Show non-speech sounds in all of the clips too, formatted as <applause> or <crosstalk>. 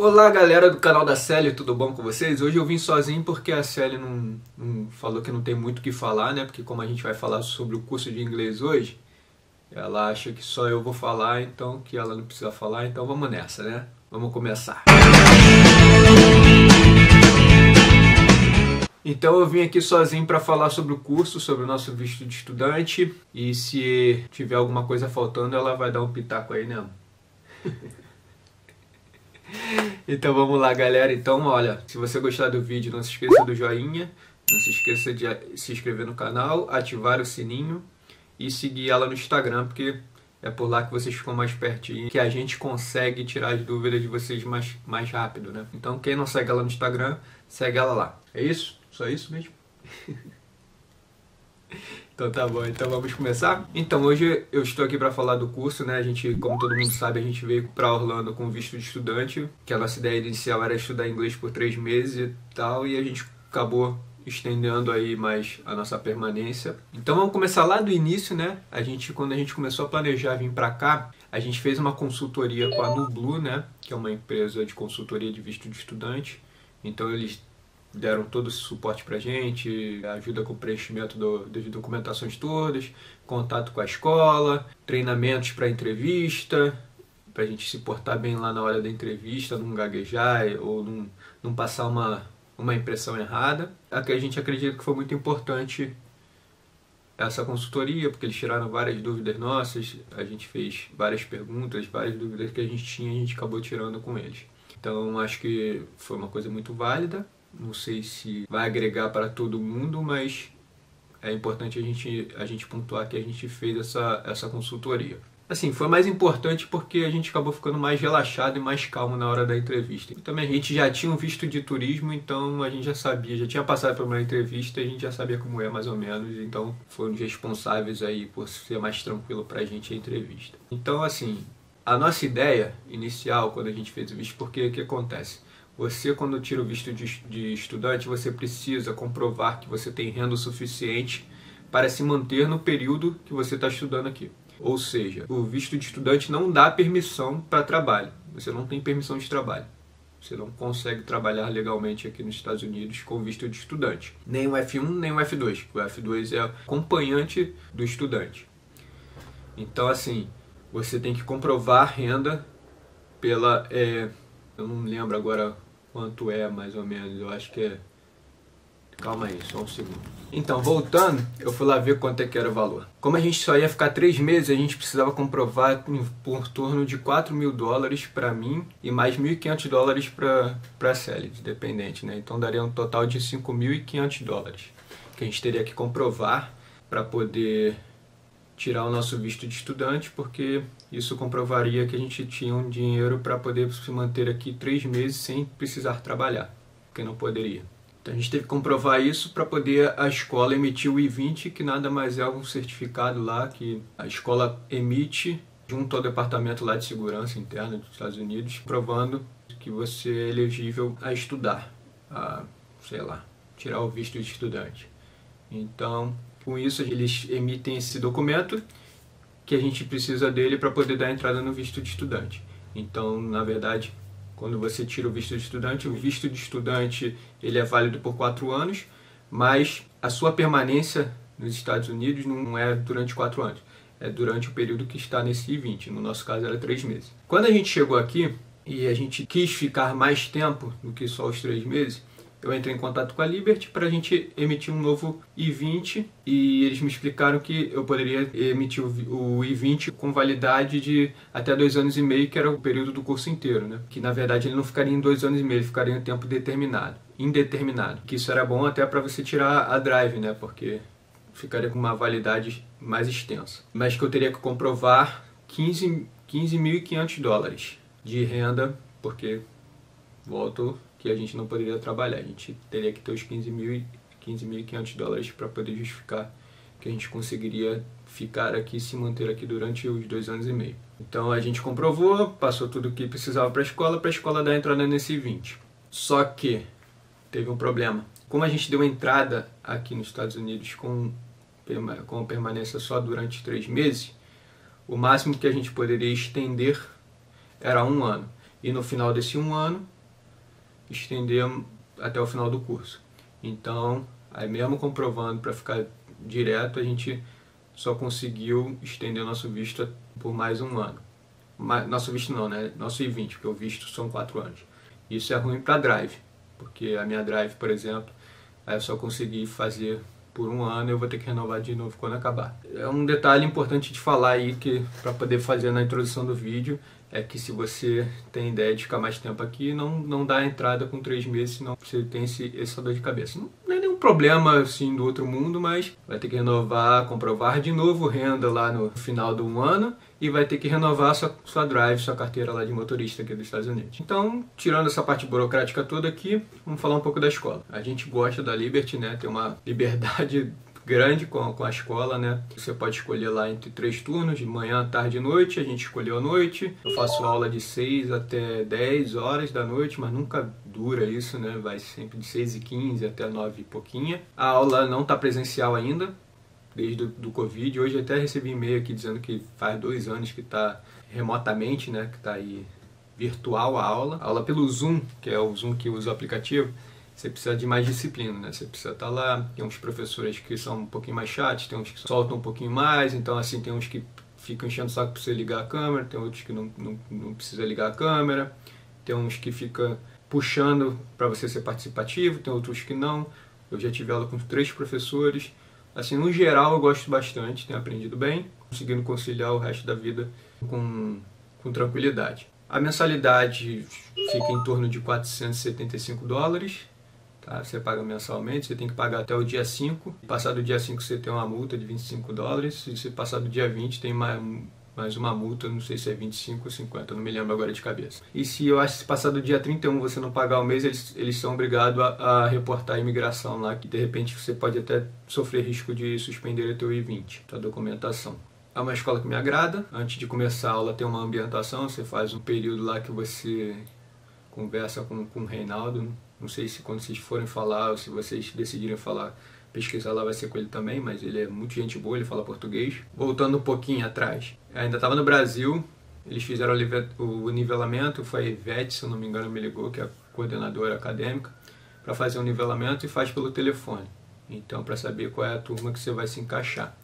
Olá galera do canal da Célia, tudo bom com vocês? Hoje eu vim sozinho porque a Célia não, não falou que não tem muito o que falar, né? Porque como a gente vai falar sobre o curso de inglês hoje, ela acha que só eu vou falar, então que ela não precisa falar, então vamos nessa, né? Vamos começar. Então eu vim aqui sozinho para falar sobre o curso, sobre o nosso visto de estudante e se tiver alguma coisa faltando, ela vai dar um pitaco aí, né? <laughs> então vamos lá, galera. Então, olha, se você gostar do vídeo, não se esqueça do joinha, não se esqueça de se inscrever no canal, ativar o sininho e seguir ela no Instagram, porque é por lá que vocês ficam mais pertinho, que a gente consegue tirar as dúvidas de vocês mais, mais rápido, né? Então, quem não segue ela no Instagram, segue ela lá. É isso? Só isso mesmo? <laughs> então tá bom, então vamos começar? Então hoje eu estou aqui para falar do curso, né? A gente, como todo mundo sabe, a gente veio para Orlando com visto de estudante, que a nossa ideia inicial era estudar inglês por três meses e tal, e a gente acabou estendendo aí mais a nossa permanência. Então vamos começar lá do início, né? A gente quando a gente começou a planejar vir para cá, a gente fez uma consultoria com a Nublu, né, que é uma empresa de consultoria de visto de estudante. Então eles deram todo esse suporte para a gente, ajuda com o preenchimento do, das documentações todas, contato com a escola, treinamentos para entrevista, para a gente se portar bem lá na hora da entrevista, não gaguejar ou não, não passar uma, uma impressão errada. Aqui a gente acredita que foi muito importante essa consultoria, porque eles tiraram várias dúvidas nossas, a gente fez várias perguntas, várias dúvidas que a gente tinha, a gente acabou tirando com eles. Então acho que foi uma coisa muito válida não sei se vai agregar para todo mundo, mas é importante a gente, a gente pontuar que a gente fez essa, essa consultoria. Assim, foi mais importante porque a gente acabou ficando mais relaxado e mais calmo na hora da entrevista. E também a gente já tinha um visto de turismo, então a gente já sabia, já tinha passado por uma entrevista, a gente já sabia como é mais ou menos, então foram responsáveis aí por ser mais tranquilo para a gente a entrevista. Então, assim, a nossa ideia inicial quando a gente fez o visto, porque o que acontece? Você, quando tira o visto de, de estudante, você precisa comprovar que você tem renda suficiente para se manter no período que você está estudando aqui. Ou seja, o visto de estudante não dá permissão para trabalho. Você não tem permissão de trabalho. Você não consegue trabalhar legalmente aqui nos Estados Unidos com visto de estudante. Nem o F1, nem o F2. O F2 é acompanhante do estudante. Então, assim, você tem que comprovar renda pela. É, eu não lembro agora quanto é mais ou menos, eu acho que é... Calma aí, só um segundo. Então, voltando, eu fui lá ver quanto é que era o valor. Como a gente só ia ficar três meses, a gente precisava comprovar por torno de 4 mil dólares para mim e mais 1.500 dólares para a Sally, dependente, né? Então daria um total de 5.500 dólares que a gente teria que comprovar para poder tirar o nosso visto de estudante, porque isso comprovaria que a gente tinha um dinheiro para poder se manter aqui três meses sem precisar trabalhar, porque não poderia. Então a gente teve que comprovar isso para poder a escola emitir o I-20, que nada mais é um certificado lá que a escola emite junto ao departamento lá de segurança interna dos Estados Unidos, provando que você é elegível a estudar, a, sei lá, tirar o visto de estudante. Então, com isso, eles emitem esse documento que a gente precisa dele para poder dar entrada no visto de estudante. Então, na verdade, quando você tira o visto de estudante, o visto de estudante ele é válido por quatro anos, mas a sua permanência nos Estados Unidos não é durante quatro anos, é durante o período que está nesse I-20. No nosso caso, era três meses. Quando a gente chegou aqui e a gente quis ficar mais tempo do que só os três meses, eu entrei em contato com a Liberty para a gente emitir um novo I-20 e eles me explicaram que eu poderia emitir o I-20 com validade de até dois anos e meio, que era o período do curso inteiro, né? Que na verdade ele não ficaria em dois anos e meio, ele ficaria em tempo determinado, indeterminado. Que isso era bom até para você tirar a drive, né? Porque ficaria com uma validade mais extensa. Mas que eu teria que comprovar 15.500 15 dólares de renda, porque volto que a gente não poderia trabalhar. A gente teria que ter os 15.500 mil, 15 dólares para poder justificar que a gente conseguiria ficar aqui se manter aqui durante os dois anos e meio. Então a gente comprovou, passou tudo o que precisava para a escola, para a escola dar entrada nesse 20. Só que teve um problema. Como a gente deu entrada aqui nos Estados Unidos com, com permanência só durante três meses, o máximo que a gente poderia estender era um ano. e no final desse um ano estender até o final do curso. Então, aí mesmo comprovando para ficar direto, a gente só conseguiu estender nosso visto por mais um ano. Nosso visto não, né? Nosso I-20, porque o visto são quatro anos. Isso é ruim para drive, porque a minha drive, por exemplo, aí eu só consegui fazer por um ano, eu vou ter que renovar de novo quando acabar. É um detalhe importante de falar aí que para poder fazer na introdução do vídeo é que se você tem ideia de ficar mais tempo aqui, não, não dá entrada com três meses, senão você tem esse, essa dor de cabeça. Não, problema assim do outro mundo, mas vai ter que renovar, comprovar de novo renda lá no final do ano e vai ter que renovar sua, sua drive, sua carteira lá de motorista aqui dos Estados Unidos. Então, tirando essa parte burocrática toda aqui, vamos falar um pouco da escola. A gente gosta da Liberty, né? Tem uma liberdade grande com, com a escola, né? Você pode escolher lá entre três turnos, de manhã, tarde e noite. A gente escolheu a noite. Eu faço aula de 6 até 10 horas da noite, mas nunca dura isso, né? Vai sempre de 6 e 15 até 9 e pouquinha. A aula não está presencial ainda, desde do Covid. Hoje até recebi e-mail aqui dizendo que faz dois anos que está remotamente, né? Que está aí virtual a aula. A aula pelo Zoom, que é o Zoom que usa o aplicativo você precisa de mais disciplina, né? Você precisa estar tá lá. Tem uns professores que são um pouquinho mais chatos, tem uns que soltam um pouquinho mais, então assim, tem uns que ficam enchendo o saco para você ligar a câmera, tem outros que não, não, não precisa ligar a câmera, tem uns que fica puxando para você ser participativo, tem outros que não. Eu já tive aula com três professores. Assim, no geral, eu gosto bastante, tenho aprendido bem, conseguindo conciliar o resto da vida com, com tranquilidade. A mensalidade fica em torno de 475 dólares, Tá? Você paga mensalmente, você tem que pagar até o dia 5. Passar do dia 5 você tem uma multa de 25 dólares. E se passar do dia 20 tem mais, mais uma multa, não sei se é 25 ou 50, não me lembro agora de cabeça. E se eu acho que se passar do dia 31 você não pagar o mês, eles, eles são obrigados a, a reportar a imigração lá, que de repente você pode até sofrer risco de suspender o teu I-20, a documentação. É uma escola que me agrada. Antes de começar a aula tem uma ambientação, você faz um período lá que você conversa com, com o Reinaldo, não sei se quando vocês forem falar ou se vocês decidirem falar, pesquisar lá vai ser com ele também, mas ele é muito gente boa, ele fala português. Voltando um pouquinho atrás, ainda estava no Brasil, eles fizeram o nivelamento, foi a Ivete, se eu não me engano, me ligou, que é a coordenadora acadêmica, para fazer o nivelamento e faz pelo telefone. Então, para saber qual é a turma que você vai se encaixar.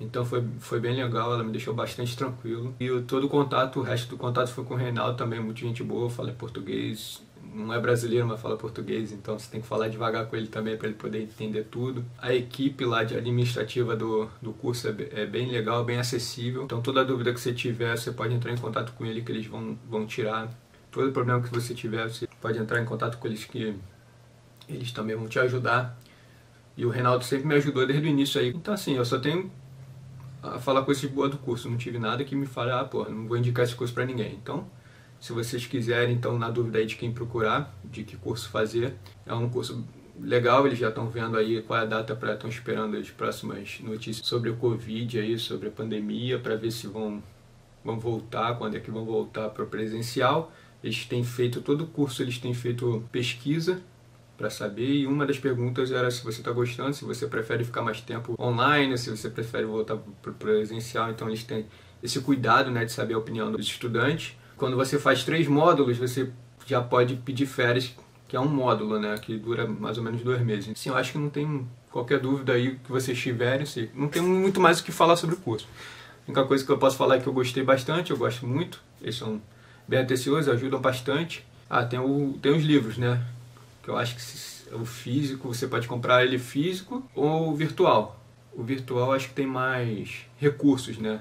Então foi, foi bem legal, ela me deixou bastante tranquilo. E todo o contato, o resto do contato foi com o Reinaldo também, muito gente boa, fala português, não é brasileiro, mas fala português, então você tem que falar devagar com ele também para ele poder entender tudo. A equipe lá de administrativa do, do curso é, é bem legal, bem acessível. Então toda dúvida que você tiver, você pode entrar em contato com ele que eles vão, vão tirar. Todo problema que você tiver, você pode entrar em contato com eles que eles também vão te ajudar. E o Reinaldo sempre me ajudou desde o início aí. Então assim, eu só tenho a falar com esse boa do curso. Não tive nada que me fale, ah, pô, não vou indicar esse curso para ninguém. Então, se vocês quiserem, então, na dúvida aí de quem procurar, de que curso fazer, é um curso legal, eles já estão vendo aí qual é a data para estão esperando as próximas notícias sobre o Covid aí, sobre a pandemia, para ver se vão vão voltar, quando é que vão voltar para o presencial. Eles têm feito todo o curso, eles têm feito pesquisa para saber e uma das perguntas era se você está gostando, se você prefere ficar mais tempo online, se você prefere voltar para o presencial. Então eles têm esse cuidado, né, de saber a opinião dos estudantes. Quando você faz três módulos, você já pode pedir férias, que é um módulo, né? Que dura mais ou menos dois meses. Sim, eu acho que não tem qualquer dúvida aí que vocês tiverem. Sim. Não tem muito mais o que falar sobre o curso. A única coisa que eu posso falar é que eu gostei bastante, eu gosto muito. Eles são bem atenciosos, ajudam bastante. Ah, tem, o, tem os livros, né? Que eu acho que o físico, você pode comprar ele físico ou virtual. O virtual acho que tem mais recursos, né?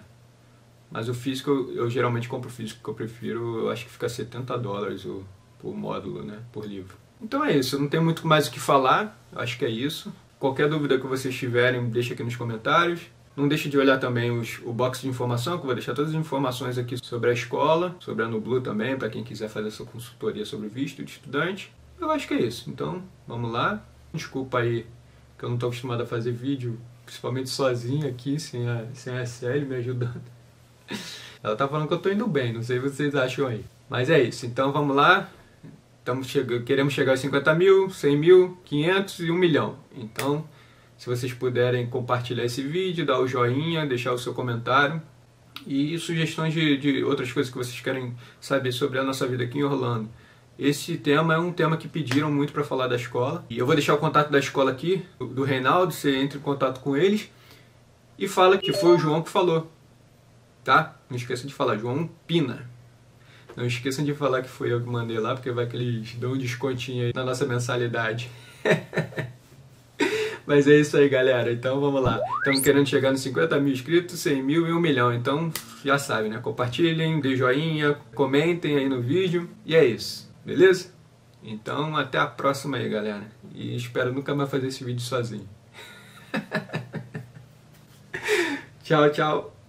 Mas o físico, eu, eu, geralmente compro o físico que eu prefiro, eu acho que fica 70 dólares o, por módulo, né, por livro. Então é isso, não tem muito mais o que falar, acho que é isso. Qualquer dúvida que vocês tiverem, deixa aqui nos comentários. Não deixe de olhar também os, o box de informação, que eu vou deixar todas as informações aqui sobre a escola, sobre a Nublu também, para quem quiser fazer essa consultoria sobre visto de estudante. Eu acho que é isso. Então, vamos lá. Desculpa aí que eu não estou acostumado a fazer vídeo, principalmente sozinho aqui, sem a, sem a Sally me ajudando. Ela tá falando que eu tô indo bem, não sei o que vocês acham aí. Mas é isso, então vamos lá. Estamos chegando, queremos chegar a 50 mil, 100 mil, 500 e 1 milhão. Então, se vocês puderem compartilhar esse vídeo, dar o joinha, deixar o seu comentário, e sugestões de, de outras coisas que vocês querem saber sobre a nossa vida aqui em Orlando. Esse tema é um tema que pediram muito para falar da escola. E eu vou deixar o contato da escola aqui, do Reinaldo, você entra em contato com eles e fala que foi o João que falou. Tá? Não esqueça de falar, João Pina. Não esqueçam de falar que foi eu que mandei lá, porque vai que eles dão um descontinho aí na nossa mensalidade. <laughs> Mas é isso aí, galera. Então vamos lá. Estamos querendo chegar nos 50 mil inscritos, 100 mil e 1 milhão. Então já sabe, né? Compartilhem, dê joinha, comentem aí no vídeo. E é isso. Beleza? Então até a próxima aí, galera. E espero nunca mais fazer esse vídeo sozinho. <laughs> tchau, tchau.